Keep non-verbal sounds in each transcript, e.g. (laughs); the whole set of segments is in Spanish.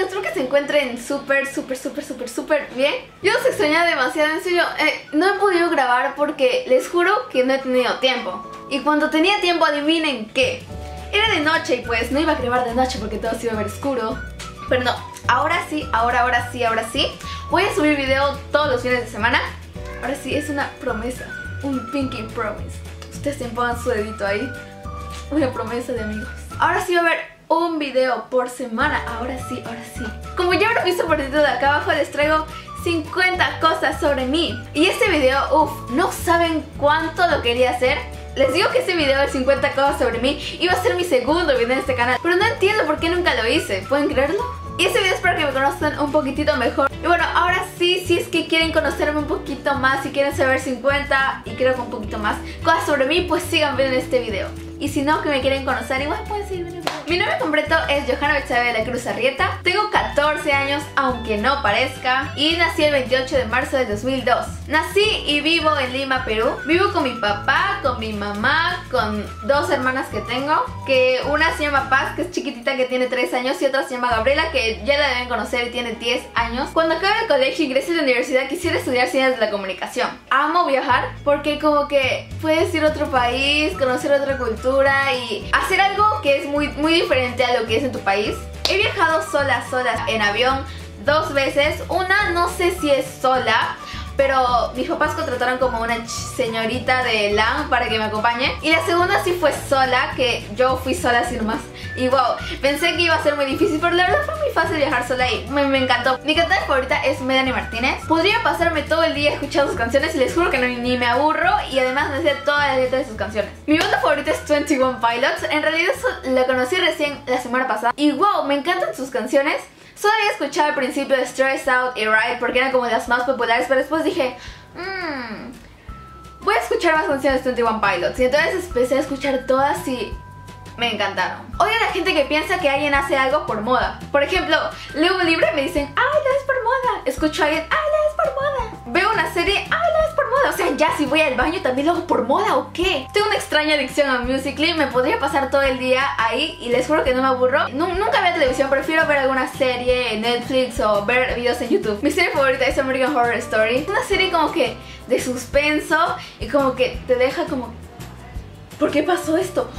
Espero que se encuentren súper, súper, súper, súper, súper bien. Yo los extrañaba demasiado, en serio. Eh, no he podido grabar porque les juro que no he tenido tiempo. Y cuando tenía tiempo, adivinen qué. Era de noche y pues no iba a grabar de noche porque todo se iba a ver oscuro. Pero no, ahora sí, ahora, ahora sí, ahora sí. Voy a subir video todos los fines de semana. Ahora sí, es una promesa. Un pinky promise. Ustedes se pongan su dedito ahí. Una promesa de amigos. Ahora sí va a haber un video por semana. Ahora sí, ahora sí. Como ya habrán visto por el título de acá abajo, les traigo 50 cosas sobre mí. Y este video, uff, no saben cuánto lo quería hacer. Les digo que este video de 50 cosas sobre mí iba a ser mi segundo video en este canal. Pero no entiendo por qué nunca lo hice. ¿Pueden creerlo? Y este video es para que me conozcan un poquitito mejor Y bueno, ahora sí, si es que quieren conocerme un poquito más Si quieren saber 50 y creo que un poquito más Cosas sobre mí, pues sigan viendo este video y si no, que me quieren conocer, igual pueden seguirme en Mi nombre completo es Johanna Betsabe de la Cruz Arrieta. Tengo 14 años, aunque no parezca. Y nací el 28 de marzo de 2002. Nací y vivo en Lima, Perú. Vivo con mi papá, con mi mamá, con dos hermanas que tengo. Que una se llama Paz, que es chiquitita, que tiene 3 años. Y otra se llama Gabriela, que ya la deben conocer y tiene 10 años. Cuando acabe el colegio y ingrese a la universidad, quisiera estudiar ciencias de la comunicación. Amo viajar porque como que puedes ir a otro país, conocer otra cultura y hacer algo que es muy, muy diferente a lo que es en tu país. He viajado sola, sola en avión dos veces. Una no sé si es sola, pero mis papás contrataron como una señorita de LAN para que me acompañe. Y la segunda sí fue sola, que yo fui sola sin más. Y wow, pensé que iba a ser muy difícil, pero la verdad fue muy fácil viajar sola y me, encantó. Mi cantante favorita es Melanie Martínez. Podría pasarme todo el día escuchando sus canciones y les juro que no, ni me aburro y además me sé todas las letras de sus canciones. Mi banda favorita es 21 Pilots. En realidad la conocí recién la semana pasada y wow, me encantan sus canciones. Solo había escuchado al principio de Stress Out y Ride porque eran como las más populares, pero después dije, mmm, voy a escuchar más canciones de 21 Pilots. Y entonces empecé a escuchar todas y me encantaron. Odio a la gente que piensa que alguien hace algo por moda. Por ejemplo, leo un libro y me dicen, ay, lo es por moda. Escucho a alguien, ay, lo es por moda. Veo una serie, ay, lo es por moda. O sea, ya si voy al baño también lo hago por moda o qué. Tengo una extraña adicción a Musical.ly, me podría pasar todo el día ahí y les juro que no me aburro. nunca veo televisión, prefiero ver alguna serie en Netflix o ver videos en YouTube. Mi serie favorita es American Horror Story. Una serie como que de suspenso y como que te deja como... ¿Por qué pasó esto?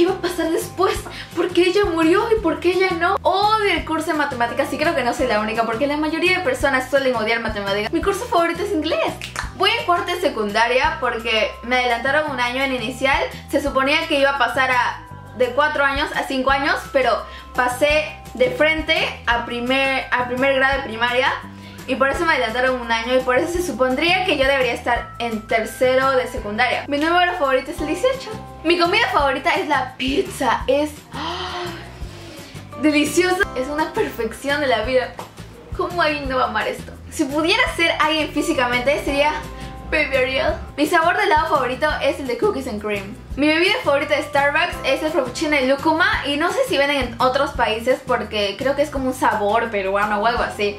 ¿Qué iba a pasar después? ¿Por qué ella murió y por qué ella no? Odio el curso de matemáticas y creo que no soy la única porque la mayoría de personas suelen odiar matemáticas. Mi curso favorito es inglés. Voy en cuarta de secundaria porque me adelantaron un año en inicial. Se suponía que iba a pasar a de 4 años a 5 años, pero pasé de frente a primer, a primer grado de primaria y por eso me adelantaron un año y por eso se supondría que yo debería estar en tercero de secundaria. Mi número favorito es el 18. Mi comida favorita es la pizza. Es ¡ah! deliciosa. Es una perfección de la vida. ¿Cómo alguien no va a amar esto? Si pudiera ser alguien físicamente sería Baby Ariel. Mi sabor de helado favorito es el de cookies and cream. Mi bebida favorita de Starbucks es el frappuccino de lúcuma y no sé si venden en otros países porque creo que es como un sabor peruano o algo así.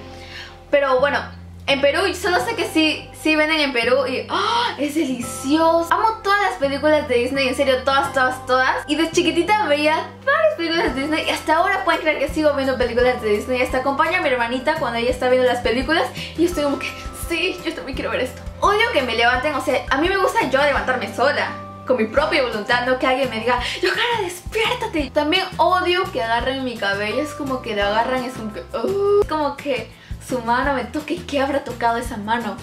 Pero bueno, en Perú, solo sé que sí, sí venden en Perú y ¡ah! es delicioso. Amo todas las películas de Disney, en serio, todas, todas, todas. Y de chiquitita veía varias películas de Disney y hasta ahora pueden creer que sigo viendo películas de Disney. Hasta acompaña a mi hermanita cuando ella está viendo las películas y estoy como que, sí, yo también quiero ver esto. Odio que me levanten, o sea, a mí me gusta yo levantarme sola con mi propia voluntad, no que alguien me diga, Yohara, despiértate. También odio que agarren mi cabello, es como que lo agarran, es como que, uh, como que su mano me toque y qué habrá tocado esa mano.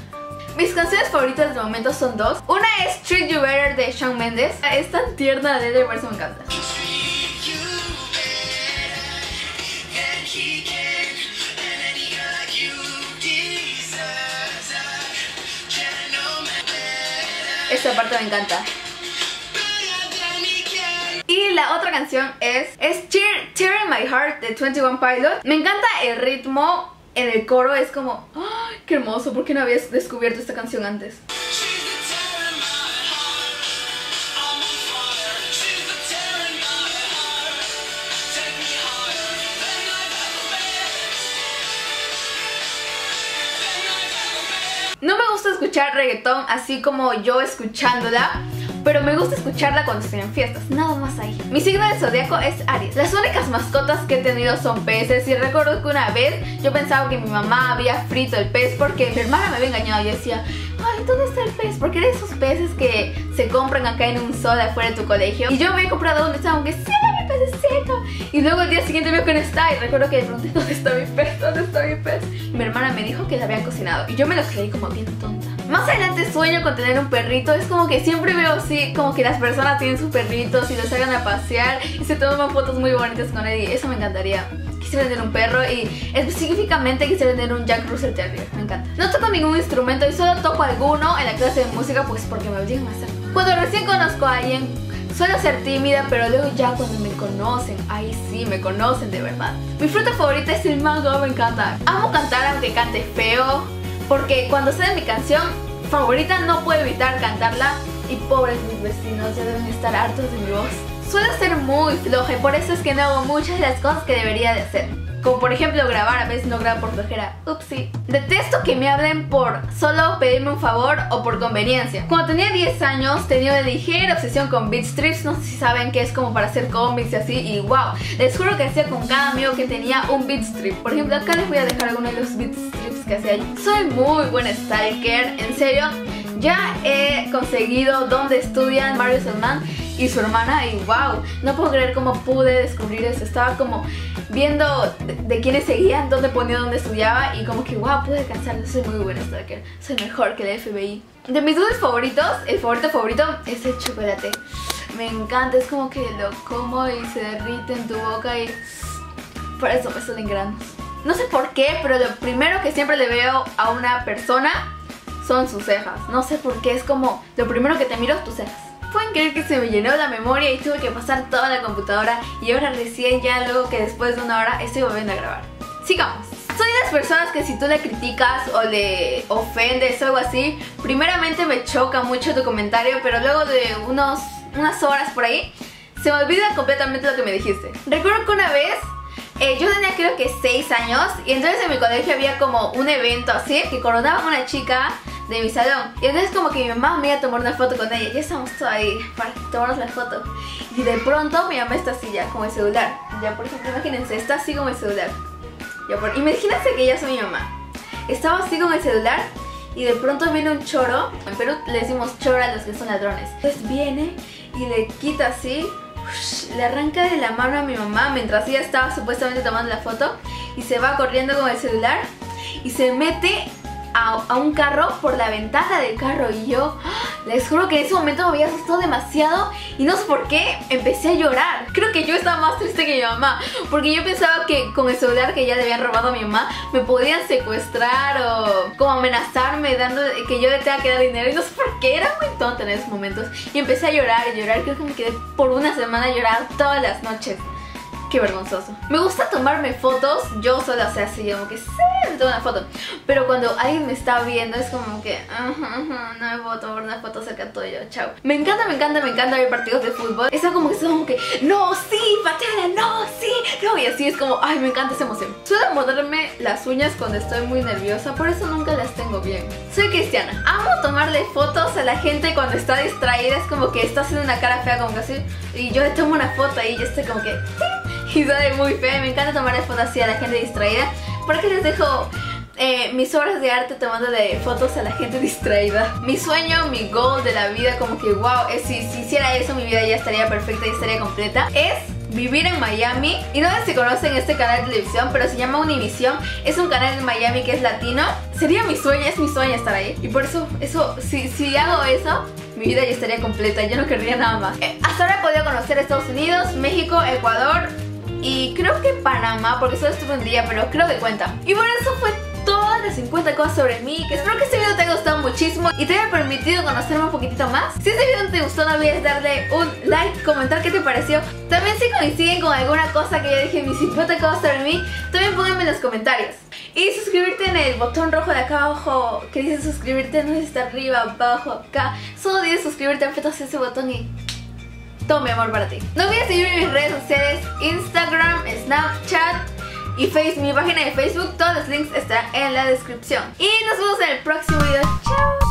Mis canciones favoritas de momento son dos. Una es Treat You Better de Shawn Mendes. Es tan tierna de por eso me encanta. Esta parte me encanta. Y la otra canción es, es Tear, in My Heart de 21 Pilots. Me encanta el ritmo, en el coro es como, ¡ay, qué hermoso! ¿Por qué no habías descubierto esta canción antes? No me gusta escuchar reggaetón así como yo escuchándola pero me gusta escucharla cuando estoy en fiestas, nada más ahí. Mi signo de zodiaco es Aries. Las únicas mascotas que he tenido son peces y recuerdo que una vez yo pensaba que mi mamá había frito el pez porque mi hermana me había engañado y decía, ay, ¿dónde está el pez? Porque era esos peces que se compran acá en un sol afuera de tu colegio. Y yo me había comprado uno, estaba aunque sí, mi pececito. Y luego el día siguiente no está y recuerdo que le pregunté, ¿dónde está mi pez? ¿Dónde está mi pez? Me dijo que la habían cocinado y yo me lo creí como bien tonta. Más adelante sueño con tener un perrito, es como que siempre veo así, como que las personas tienen sus perritos y los hagan a pasear y se toman fotos muy bonitas con él y eso me encantaría quisiera tener un perro y específicamente quisiera tener un Jack Russell Terrier, me encanta. No toco ningún instrumento y solo toco alguno en la clase de música pues porque me obligan a hacer. Cuando recién conozco a alguien, suelo ser tímida, pero luego ya cuando me conocen, ahí sí, me conocen de verdad. Mi fruta favorita es el mango, me encanta. Amo cantar aunque cante feo, porque cuando sale mi canción favorita no puedo evitar cantarla y pobres mis vecinos ya deben estar hartos de mi voz. Suelo ser muy floja y por eso es que no hago muchas de las cosas que debería de hacer. Como por ejemplo grabar, a veces no grabo por flojera. Upsi. Detesto que me hablen por solo pedirme un favor o por conveniencia. Cuando tenía 10 años tenía una ligera obsesión con beat strips. No sé si saben que es como para hacer cómics y así. Y wow, les juro que hacía con cada amigo que tenía un beat strip. Por ejemplo, acá les voy a dejar algunos de los beat strips que hacía yo. Soy muy buena stalker, en serio. Ya he conseguido dónde estudian Mario Salman y su hermana y wow, no puedo creer cómo pude descubrir eso. Estaba como viendo de, quiénes seguían, dónde ponía, dónde estudiaba y como que wow, pude alcanzarlo. Soy muy buena stalker, soy mejor que el FBI. De mis dulces favoritos, el favorito favorito es el chocolate. Me encanta, es como que lo como y se derrite en tu boca y por eso me salen granos. No sé por qué, pero lo primero que siempre le veo a una persona son sus cejas. No sé por qué, es como lo primero que te miro tus cejas. Pueden creer que se me llenó la memoria y tuve que pasar toda la computadora y ahora recién ya luego que después de una hora estoy volviendo a grabar. Sigamos. Soy de las personas que si tú le criticas o le ofendes o algo así, primeramente me choca mucho tu comentario, pero luego de unos, unas horas por ahí, se me olvida completamente lo que me dijiste. Recuerdo que una vez eh, yo tenía creo que 6 años y entonces en mi colegio había como un evento así que coronaban a una chica de mi salón. Y entonces como que mi mamá me iba a tomar una foto con ella. Ya estamos todos ahí para tomarnos la foto. Y de pronto mi mamá está así ya, con el celular. Ya por ejemplo, imagínense, está así con el celular. Ya por... Imagínense que ella soy mi mamá. Estaba así con el celular y de pronto viene un choro. En Perú le decimos choro a los que son ladrones. Entonces viene y le quita así, le arranca de la mano a mi mamá mientras ella estaba supuestamente tomando la foto y se va corriendo con el celular y se mete a, un carro por la ventana del carro y yo les juro que en ese momento me había asustado demasiado y no sé por qué empecé a llorar. Creo que yo estaba más triste que mi mamá porque yo pensaba que con el celular que ya le habían robado a mi mamá me podían secuestrar o como amenazarme dando que yo le tenga que dar dinero y no sé por qué, era muy tonta en esos momentos y empecé a llorar y llorar, creo que me quedé por una semana llorando todas las noches. Qué vergonzoso. Me gusta tomarme fotos yo sola, o sea, así como que sí, me tomo una foto. Pero cuando alguien me está viendo es como que no me puedo tomar una foto cerca tuyo, chao. Me encanta, me encanta, me encanta ver partidos de fútbol. Es como que es como que, no, sí, pateala, no, sí, no. Y así es como, ay, me encanta esa emoción. Suelo morderme las uñas cuando estoy muy nerviosa, por eso nunca las tengo bien. Soy cristiana. Amo tomarle fotos a la gente cuando está distraída. Es como que está haciendo una cara fea como que así. Y yo le tomo una foto y yo estoy como que y sale muy fea. Me encanta tomar fotos así a la gente distraída. Porque les dejo eh, mis obras de arte tomándole fotos a la gente (laughs) distraída. Mi sueño, mi goal de la vida, como que wow, es, si, si hiciera eso mi vida ya estaría perfecta y estaría completa, es vivir en Miami. Y no sé si conocen este canal de televisión, pero se llama Univision. Es un canal en Miami que es latino. Sería mi sueño, es mi sueño estar ahí. Y por eso, eso, si, si hago eso, mi vida ya estaría completa. Yo no querría nada más. Eh, hasta ahora he podido conocer Estados Unidos, México, Ecuador, y creo que Panamá, porque solo estuve un día, pero creo que cuenta. Y bueno, eso fue todas las 50 cosas sobre mí que espero que este video te haya gustado muchísimo y te haya permitido conocerme un poquitito más. Si este video te gustó no olvides darle un like, comentar qué te pareció. También si coinciden con alguna cosa que yo dije mis 50 cosas sobre mí también pónganme en los comentarios. Y suscribirte en el botón rojo de acá abajo que dice suscribirte, no está arriba, abajo, acá. Solo dices suscribirte, apretas ese botón y todo mi amor para ti. No olvides seguirme en mis redes sociales, Instagram, Snapchat y Facebook, mi página de Facebook. Todos los links están en la descripción. Y nos vemos en el próximo video. Chao.